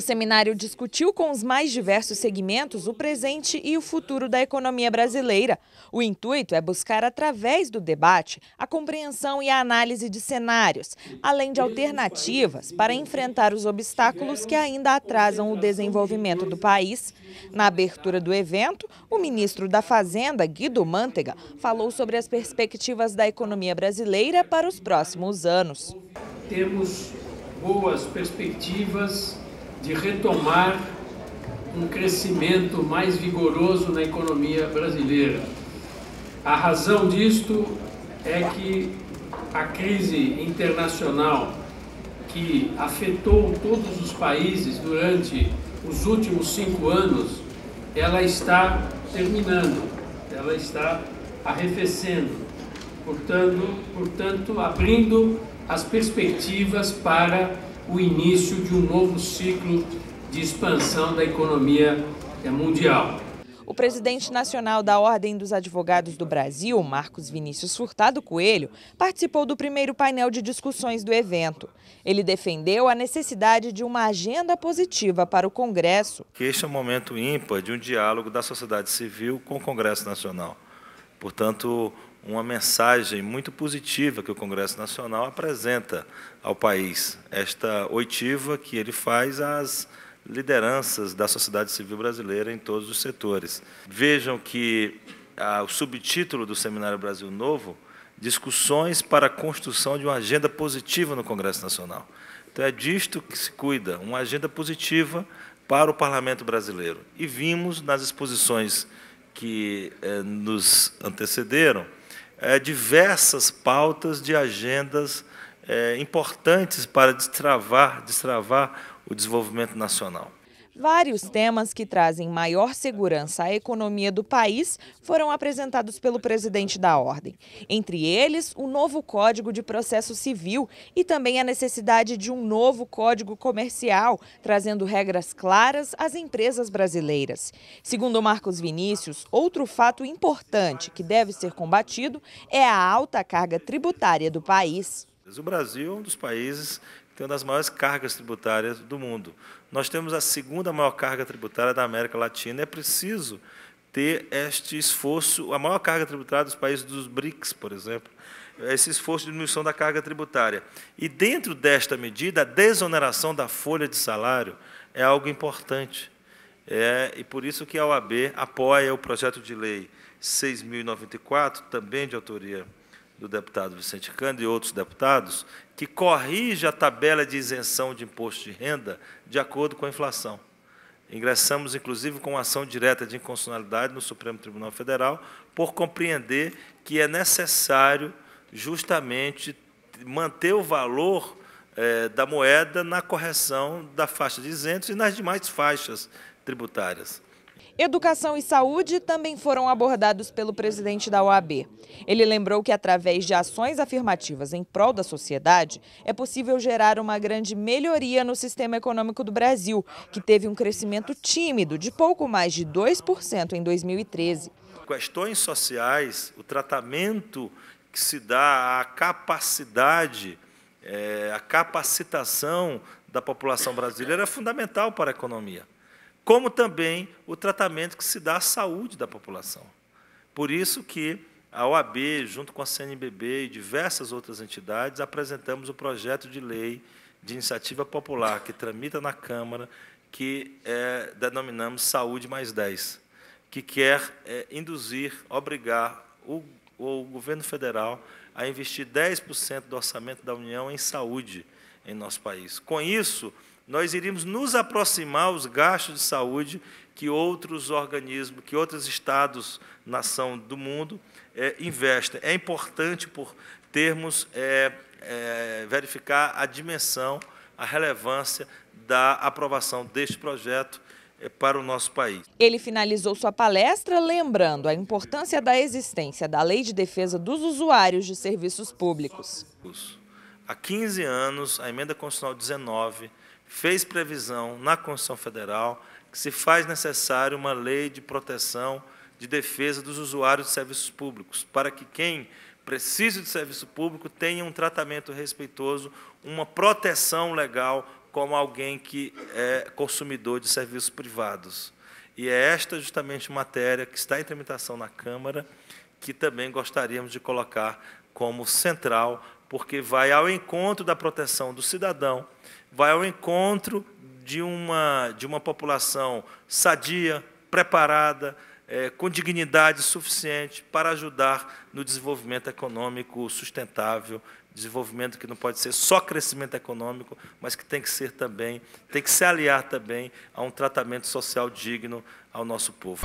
O seminário discutiu com os mais diversos segmentos o presente e o futuro da economia brasileira. O intuito é buscar, através do debate, a compreensão e a análise de cenários, além de alternativas para enfrentar os obstáculos que ainda atrasam o desenvolvimento do país. Na abertura do evento, o ministro da Fazenda, Guido Mantega, falou sobre as perspectivas da economia brasileira para os próximos anos. Temos boas perspectivas de retomar um crescimento mais vigoroso na economia brasileira. A razão disto é que a crise internacional que afetou todos os países durante os últimos cinco anos, ela está terminando, ela está arrefecendo, portanto, portanto abrindo as perspectivas para o início de um novo ciclo de expansão da economia mundial. O presidente nacional da Ordem dos Advogados do Brasil, Marcos Vinícius Furtado Coelho, participou do primeiro painel de discussões do evento. Ele defendeu a necessidade de uma agenda positiva para o Congresso. Este é um momento ímpar de um diálogo da sociedade civil com o Congresso Nacional. Portanto, uma mensagem muito positiva que o Congresso Nacional apresenta ao país. Esta oitiva que ele faz às lideranças da sociedade civil brasileira em todos os setores. Vejam que ah, o subtítulo do Seminário Brasil Novo, discussões para a construção de uma agenda positiva no Congresso Nacional. Então é disto que se cuida, uma agenda positiva para o parlamento brasileiro. E vimos nas exposições que eh, nos antecederam é, diversas pautas de agendas é, importantes para destravar, destravar o desenvolvimento nacional. Vários temas que trazem maior segurança à economia do país foram apresentados pelo presidente da Ordem. Entre eles, o novo Código de Processo Civil e também a necessidade de um novo Código Comercial, trazendo regras claras às empresas brasileiras. Segundo Marcos Vinícius, outro fato importante que deve ser combatido é a alta carga tributária do país. O Brasil é um dos países tem uma das maiores cargas tributárias do mundo. Nós temos a segunda maior carga tributária da América Latina. É preciso ter este esforço, a maior carga tributária dos países dos BRICS, por exemplo, esse esforço de diminuição da carga tributária. E dentro desta medida, a desoneração da folha de salário é algo importante. É, e por isso que a OAB apoia o projeto de lei 6.094, também de autoria do deputado Vicente Cândido e outros deputados, que corrige a tabela de isenção de imposto de renda de acordo com a inflação. Ingressamos, inclusive, com ação direta de inconstitucionalidade no Supremo Tribunal Federal, por compreender que é necessário, justamente, manter o valor eh, da moeda na correção da faixa de isentos e nas demais faixas tributárias. Educação e saúde também foram abordados pelo presidente da OAB. Ele lembrou que, através de ações afirmativas em prol da sociedade, é possível gerar uma grande melhoria no sistema econômico do Brasil, que teve um crescimento tímido de pouco mais de 2% em 2013. Questões sociais, o tratamento que se dá à capacidade, é, capacitação da população brasileira é fundamental para a economia como também o tratamento que se dá à saúde da população. Por isso que a OAB, junto com a CNBB e diversas outras entidades, apresentamos o projeto de lei de iniciativa popular que tramita na Câmara, que é, denominamos Saúde mais 10, que quer é, induzir, obrigar o, o governo federal a investir 10% do orçamento da União em saúde em nosso país. Com isso, nós iríamos nos aproximar aos gastos de saúde que outros organismos, que outros estados, nação do mundo é, investem. É importante por termos é, é, verificar a dimensão, a relevância da aprovação deste projeto é, para o nosso país. Ele finalizou sua palestra lembrando a importância da existência da Lei de Defesa dos Usuários de Serviços Públicos. Há 15 anos, a emenda constitucional 19 fez previsão na Constituição Federal que se faz necessário uma lei de proteção, de defesa dos usuários de serviços públicos, para que quem precisa de serviço público tenha um tratamento respeitoso, uma proteção legal como alguém que é consumidor de serviços privados. E é esta justamente matéria que está em tramitação na Câmara, que também gostaríamos de colocar como central, porque vai ao encontro da proteção do cidadão, vai ao encontro de uma, de uma população sadia, preparada, é, com dignidade suficiente para ajudar no desenvolvimento econômico sustentável, desenvolvimento que não pode ser só crescimento econômico, mas que tem que ser também, tem que se aliar também a um tratamento social digno ao nosso povo.